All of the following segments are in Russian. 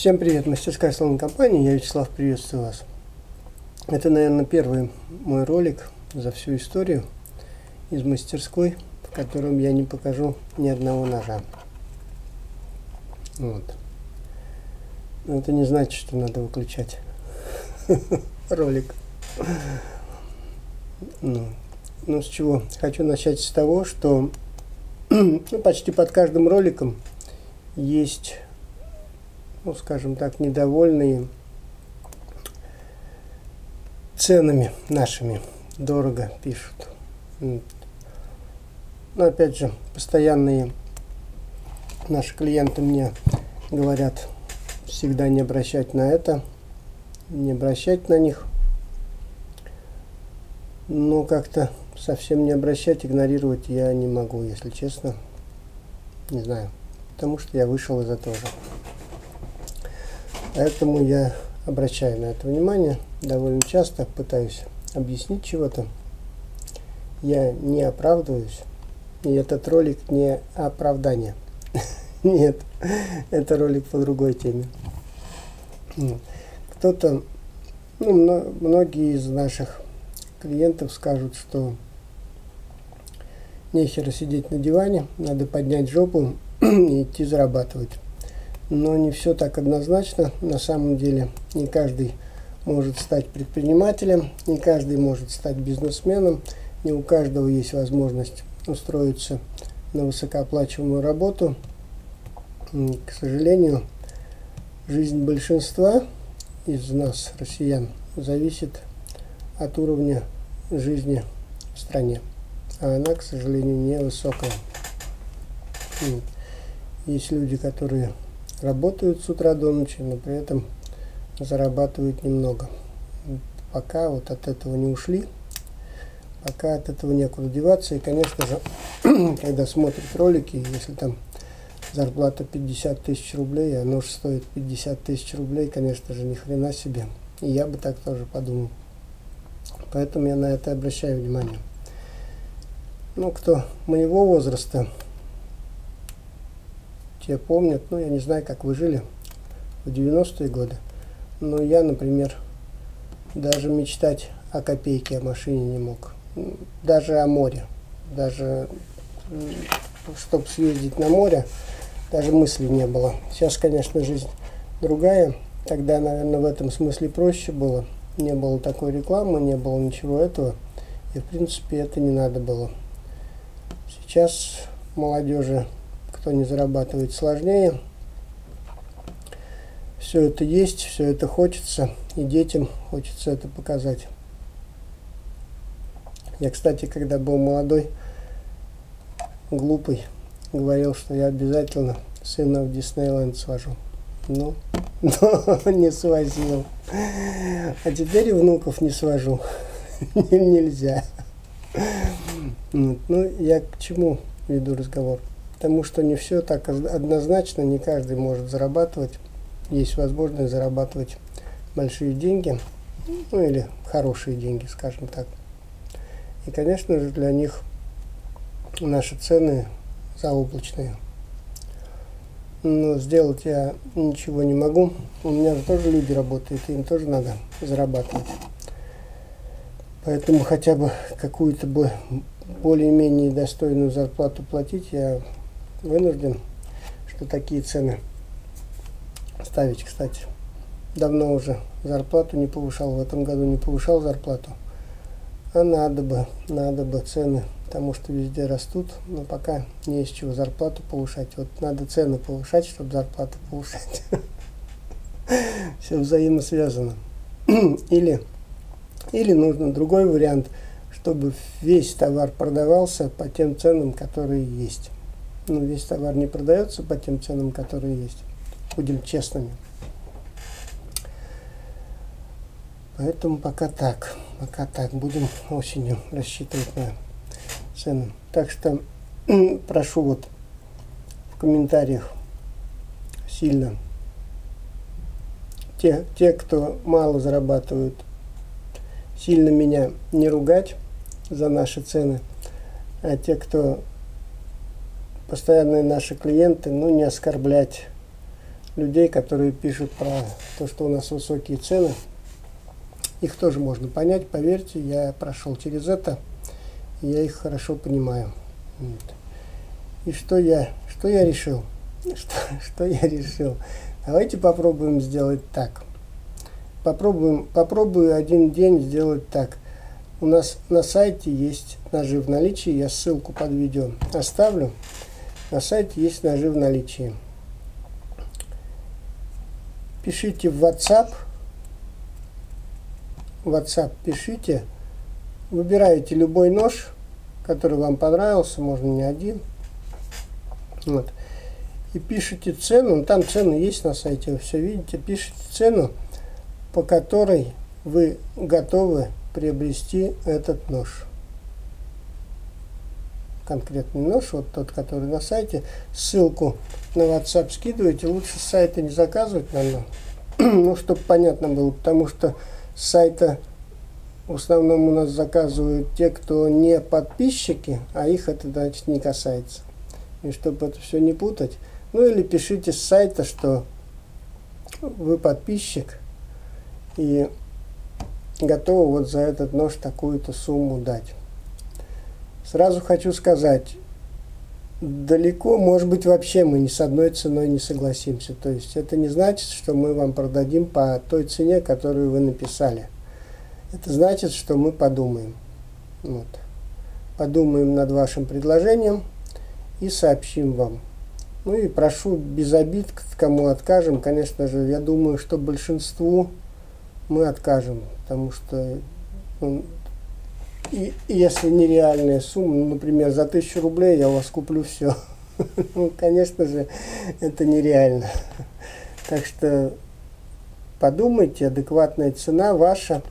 Всем привет, мастерская салон компании, я Вячеслав, приветствую вас. Это, наверное, первый мой ролик за всю историю из мастерской, в котором я не покажу ни одного ножа. Вот. Но это не значит, что надо выключать ролик. Ну, ну, с чего? Хочу начать с того, что ну, почти под каждым роликом есть ну, скажем так, недовольные ценами нашими. Дорого пишут. Но опять же, постоянные наши клиенты мне говорят всегда не обращать на это, не обращать на них. Но как-то совсем не обращать, игнорировать я не могу, если честно. Не знаю. Потому что я вышел из этого. Поэтому я обращаю на это внимание довольно часто, пытаюсь объяснить чего-то. Я не оправдываюсь, и этот ролик не оправдание. Нет, это ролик по другой теме. Кто-то, ну, многие из наших клиентов скажут, что нехера сидеть на диване, надо поднять жопу и идти зарабатывать но не все так однозначно. На самом деле не каждый может стать предпринимателем, не каждый может стать бизнесменом, не у каждого есть возможность устроиться на высокооплачиваемую работу. К сожалению, жизнь большинства из нас, россиян, зависит от уровня жизни в стране. А она, к сожалению, невысокая. Есть люди, которые работают с утра до ночи, но при этом зарабатывают немного. Пока вот от этого не ушли, пока от этого некуда деваться. И, конечно же, когда смотрят ролики, если там зарплата 50 тысяч рублей, а нож стоит 50 тысяч рублей, конечно же, ни хрена себе. И я бы так тоже подумал. Поэтому я на это обращаю внимание. Ну, кто моего возраста, те помнят, ну, я не знаю, как вы жили в 90-е годы, но я, например, даже мечтать о копейке, о машине не мог. Даже о море. Даже, чтобы съездить на море, даже мысли не было. Сейчас, конечно, жизнь другая. Тогда, наверное, в этом смысле проще было. Не было такой рекламы, не было ничего этого. И, в принципе, это не надо было. Сейчас молодежи кто не зарабатывает сложнее. Все это есть, все это хочется, и детям хочется это показать. Я, кстати, когда был молодой, глупый, говорил, что я обязательно сына в Диснейленд свожу. Ну, но не свозил. А теперь и внуков не свожу. Нельзя. Ну, я к чему веду разговор? Потому что не все так однозначно, не каждый может зарабатывать. Есть возможность зарабатывать большие деньги, ну или хорошие деньги, скажем так. И, конечно же, для них наши цены заоблачные. Но сделать я ничего не могу. У меня же тоже люди работают, им тоже надо зарабатывать. Поэтому хотя бы какую-то более-менее достойную зарплату платить я вынужден, что такие цены ставить, кстати. Давно уже зарплату не повышал, в этом году не повышал зарплату. А надо бы, надо бы цены, потому что везде растут, но пока не из чего зарплату повышать. Вот надо цены повышать, чтобы зарплату повышать. Все взаимосвязано. Или, или нужно другой вариант, чтобы весь товар продавался по тем ценам, которые есть ну, весь товар не продается по тем ценам, которые есть. Будем честными. Поэтому пока так. Пока так. Будем осенью рассчитывать на цены. Так что прошу вот в комментариях сильно те, те, кто мало зарабатывают, сильно меня не ругать за наши цены, а те, кто постоянные наши клиенты, ну, не оскорблять людей, которые пишут про то, что у нас высокие цены. Их тоже можно понять, поверьте, я прошел через это, я их хорошо понимаю. Вот. И что я, что я решил? Что, что я решил? Давайте попробуем сделать так. Попробуем, попробую один день сделать так. У нас на сайте есть ножи в наличии, я ссылку под видео оставлю. На сайте есть ножи в наличии. Пишите в WhatsApp. WhatsApp пишите. Выбираете любой нож, который вам понравился, можно не один. Вот. И пишите цену, ну, там цены есть на сайте, вы все видите, пишите цену, по которой вы готовы приобрести этот нож. Конкретный нож, вот тот, который на сайте. Ссылку на WhatsApp скидывайте. Лучше с сайта не заказывать, наверное. ну, чтобы понятно было, потому что с сайта в основном у нас заказывают те, кто не подписчики, а их это, значит, не касается. И чтобы это все не путать, ну или пишите с сайта, что вы подписчик и готовы вот за этот нож такую-то сумму дать. Сразу хочу сказать, далеко, может быть, вообще мы ни с одной ценой не согласимся. То есть это не значит, что мы вам продадим по той цене, которую вы написали. Это значит, что мы подумаем. Вот. Подумаем над вашим предложением и сообщим вам. Ну и прошу без обид, кому откажем. Конечно же, я думаю, что большинству мы откажем, потому что ну, и, если нереальная сумма, ну, например, за тысячу рублей я у вас куплю все. ну, конечно же, это нереально. так что подумайте, адекватная цена ваша,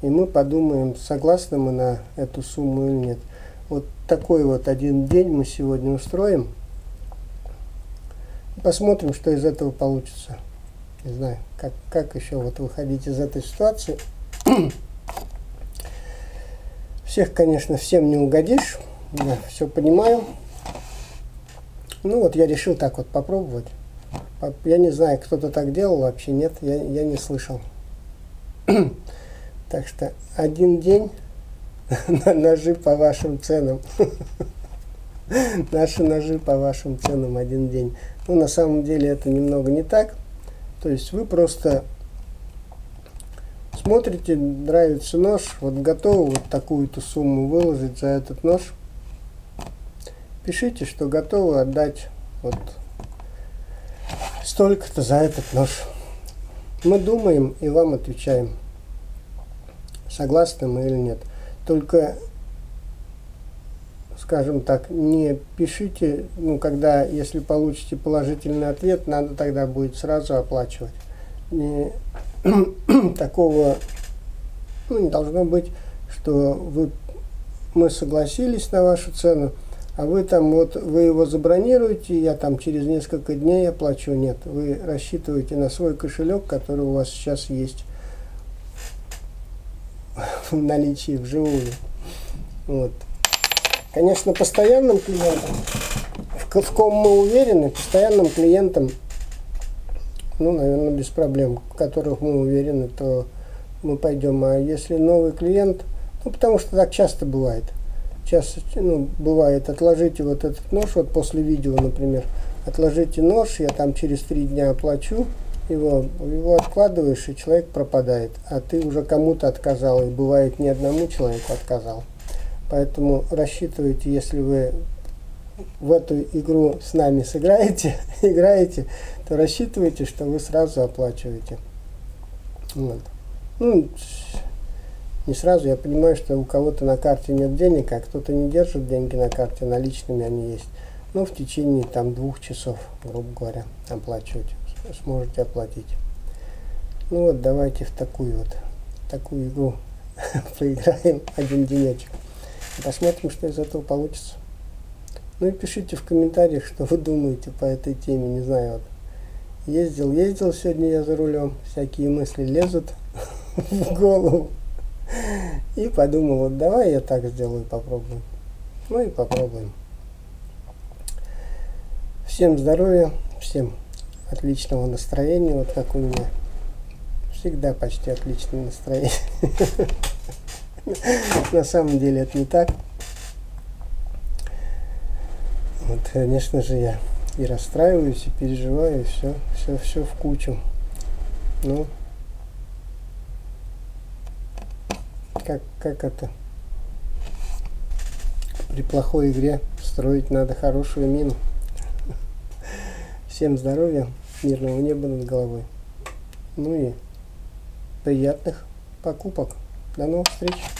и мы подумаем, согласны мы на эту сумму или нет. Вот такой вот один день мы сегодня устроим. Посмотрим, что из этого получится. Не знаю, как, как еще вот выходить из этой ситуации. Всех, конечно, всем не угодишь. Я все понимаю. Ну вот я решил так вот попробовать. Я не знаю, кто-то так делал вообще, нет, я, я не слышал. так что один день на ножи по вашим ценам. Наши ножи по вашим ценам один день. Ну, на самом деле это немного не так. То есть вы просто смотрите, нравится нож, вот готовы вот такую-то сумму выложить за этот нож. Пишите, что готовы отдать вот столько-то за этот нож. Мы думаем и вам отвечаем, согласны мы или нет. Только, скажем так, не пишите, ну, когда, если получите положительный ответ, надо тогда будет сразу оплачивать. Не, такого ну, не должно быть, что вы, мы согласились на вашу цену, а вы там вот вы его забронируете, я там через несколько дней оплачу. Нет, вы рассчитываете на свой кошелек, который у вас сейчас есть в наличии вживую. Вот. Конечно, постоянным клиентам, в, в ком мы уверены, постоянным клиентам ну, наверное, без проблем, в которых мы уверены, то мы пойдем. А если новый клиент, ну, потому что так часто бывает. Часто, ну, бывает, отложите вот этот нож, вот после видео, например, отложите нож, я там через три дня оплачу, его, его откладываешь, и человек пропадает. А ты уже кому-то отказал, и бывает не одному человеку отказал. Поэтому рассчитывайте, если вы в эту игру с нами сыграете, играете, то рассчитывайте, что вы сразу оплачиваете. Вот. Ну, не сразу, я понимаю, что у кого-то на карте нет денег, а кто-то не держит деньги на карте, наличными они есть. Но в течение там двух часов, грубо говоря, оплачивать, сможете оплатить. Ну вот, давайте в такую вот, такую игру поиграем один денечек. Посмотрим, что из этого получится. Ну и пишите в комментариях, что вы думаете по этой теме. Не знаю, вот ездил, ездил сегодня я за рулем, всякие мысли лезут в голову. И подумал, вот давай я так сделаю, попробую. Ну и попробуем. Всем здоровья, всем отличного настроения, вот как у меня. Всегда почти отличное настроение. На самом деле это не так. Вот, конечно же, я и расстраиваюсь, и переживаю, и все, все, все в кучу. Ну, как, как это? При плохой игре строить надо хорошую мину. Всем здоровья, мирного неба над головой. Ну и приятных покупок. До новых встреч!